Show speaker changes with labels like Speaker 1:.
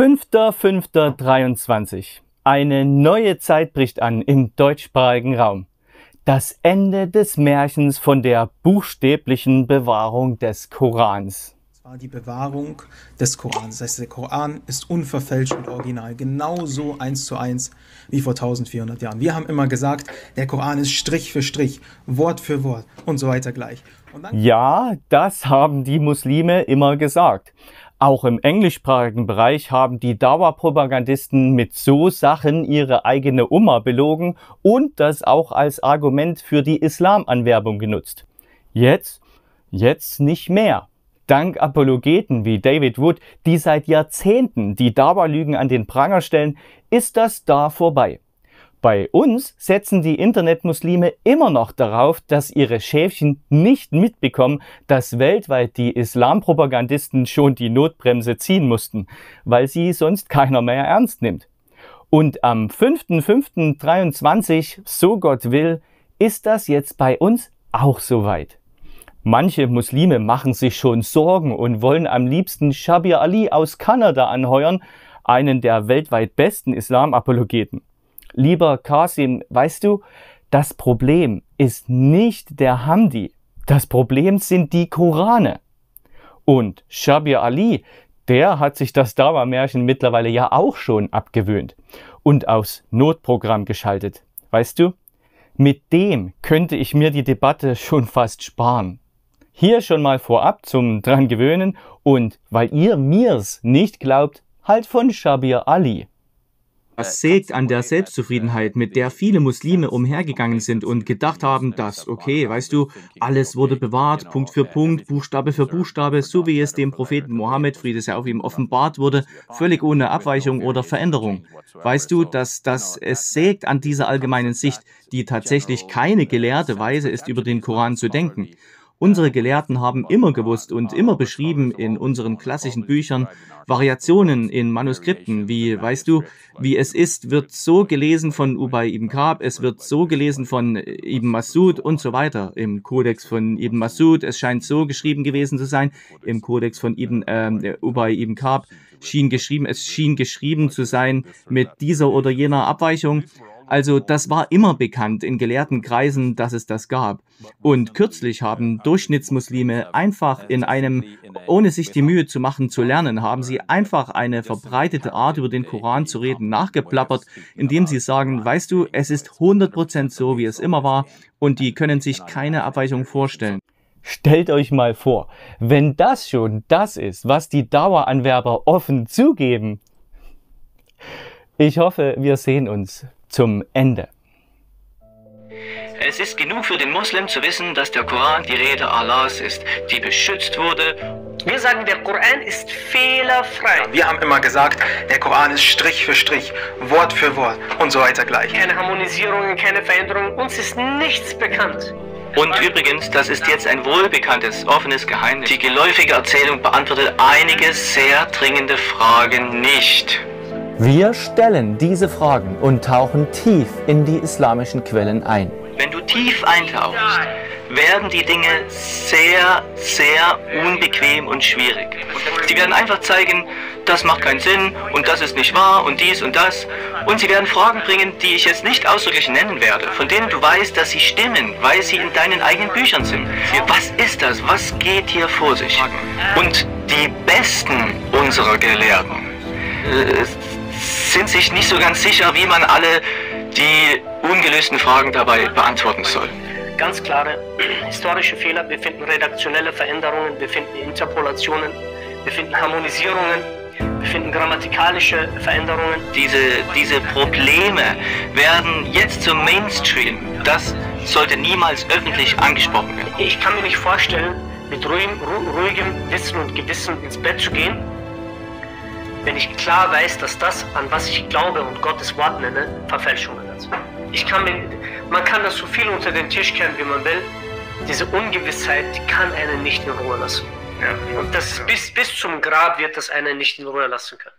Speaker 1: 5.5.23. Eine neue Zeit bricht an im deutschsprachigen Raum. Das Ende des Märchens von der buchstäblichen Bewahrung des Korans.
Speaker 2: Es war die Bewahrung des Korans. Das heißt, der Koran ist unverfälscht und original. Genauso eins zu eins wie vor 1400 Jahren. Wir haben immer gesagt, der Koran ist Strich für Strich, Wort für Wort und so weiter gleich.
Speaker 1: ja, das haben die Muslime immer gesagt. Auch im englischsprachigen Bereich haben die Dauerpropagandisten mit so Sachen ihre eigene Umma belogen und das auch als Argument für die Islamanwerbung genutzt. Jetzt, jetzt nicht mehr. Dank Apologeten wie David Wood, die seit Jahrzehnten die Dauerlügen an den Pranger stellen, ist das da vorbei. Bei uns setzen die Internetmuslime immer noch darauf, dass ihre Schäfchen nicht mitbekommen, dass weltweit die Islampropagandisten schon die Notbremse ziehen mussten, weil sie sonst keiner mehr ernst nimmt. Und am 5.5.23, so Gott will, ist das jetzt bei uns auch soweit. Manche Muslime machen sich schon Sorgen und wollen am liebsten Shabir Ali aus Kanada anheuern, einen der weltweit besten Islamapologeten. Lieber Kasim, weißt du, das Problem ist nicht der Hamdi. Das Problem sind die Korane. Und Shabir Ali, der hat sich das Dauermärchen mittlerweile ja auch schon abgewöhnt und aufs Notprogramm geschaltet. Weißt du, mit dem könnte ich mir die Debatte schon fast sparen. Hier schon mal vorab zum dran gewöhnen und weil ihr mir's nicht glaubt, halt von Shabir Ali.
Speaker 3: Das sägt an der Selbstzufriedenheit, mit der viele Muslime umhergegangen sind und gedacht haben, dass, okay, weißt du, alles wurde bewahrt, Punkt für Punkt, Buchstabe für Buchstabe, so wie es dem Propheten Mohammed, Friede sei auf ihm, offenbart wurde, völlig ohne Abweichung oder Veränderung. Weißt du, dass, dass es sägt an dieser allgemeinen Sicht, die tatsächlich keine gelehrte Weise ist, über den Koran zu denken. Unsere Gelehrten haben immer gewusst und immer beschrieben in unseren klassischen Büchern Variationen in Manuskripten, wie, weißt du, wie es ist, wird so gelesen von Ubay ibn Kab, es wird so gelesen von Ibn Masud und so weiter. Im Kodex von Ibn Masud, es scheint so geschrieben gewesen zu sein. Im Kodex von Ibn, äh, Ubay ibn Kab schien geschrieben, es schien geschrieben zu sein mit dieser oder jener Abweichung. Also das war immer bekannt in gelehrten Kreisen, dass es das gab. Und kürzlich haben Durchschnittsmuslime einfach in einem, ohne sich die Mühe zu machen zu lernen, haben sie einfach eine verbreitete Art über den Koran zu reden nachgeplappert, indem sie sagen, weißt du, es ist 100% so, wie es immer war und die können sich keine Abweichung vorstellen.
Speaker 1: Stellt euch mal vor, wenn das schon das ist, was die Daueranwerber offen zugeben. Ich hoffe, wir sehen uns zum Ende.
Speaker 4: Es ist genug für den Muslim zu wissen, dass der Koran die Rede Allahs ist, die beschützt wurde.
Speaker 5: Wir sagen, der Koran ist fehlerfrei.
Speaker 2: Wir haben immer gesagt, der Koran ist Strich für Strich, Wort für Wort und so weiter gleich.
Speaker 5: Keine Harmonisierungen, keine Veränderungen. Uns ist nichts bekannt.
Speaker 4: Und übrigens, das ist jetzt ein wohlbekanntes, offenes Geheimnis. Die geläufige Erzählung beantwortet einige sehr dringende Fragen nicht.
Speaker 1: Wir stellen diese Fragen und tauchen tief in die islamischen Quellen ein.
Speaker 4: Wenn du tief eintauchst, werden die Dinge sehr, sehr unbequem und schwierig. Sie werden einfach zeigen, das macht keinen Sinn und das ist nicht wahr und dies und das. Und sie werden Fragen bringen, die ich jetzt nicht ausdrücklich nennen werde, von denen du weißt, dass sie stimmen, weil sie in deinen eigenen Büchern sind. Was ist das? Was geht hier vor sich? Und die Besten unserer Gelehrten äh, sind sich nicht so ganz sicher, wie man alle die ungelösten Fragen dabei beantworten soll.
Speaker 5: Ganz klare historische Fehler, wir finden redaktionelle Veränderungen, wir finden Interpolationen, wir finden Harmonisierungen, wir finden grammatikalische Veränderungen.
Speaker 4: Diese, diese Probleme werden jetzt zum Mainstream. Das sollte niemals öffentlich angesprochen werden.
Speaker 5: Ich kann mir nicht vorstellen, mit ruhigem, ruhigem Wissen und Gewissen ins Bett zu gehen wenn ich klar weiß, dass das, an was ich glaube und Gottes Wort nenne, Verfälschungen hat. Ich kann mir, man kann das so viel unter den Tisch kehren, wie man will. Diese Ungewissheit, die kann einen nicht in Ruhe lassen. Ja. Und das bis, bis zum Grab wird das einen nicht in Ruhe lassen können.